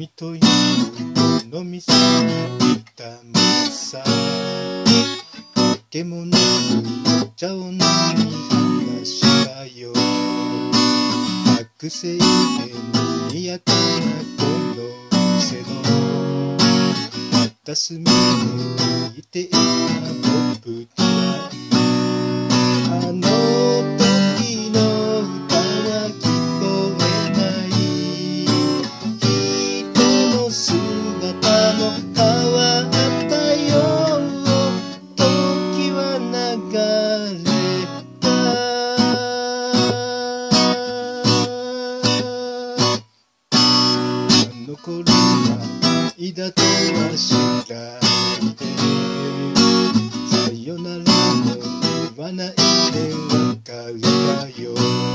君というの店にいたもさもなく茶を飲み話したよ学生でにやかなこの店の片隅で聞いていた僕変わったよ時は流れたあの頃は愛だとは知らないでさよならも言わないで別れたよ。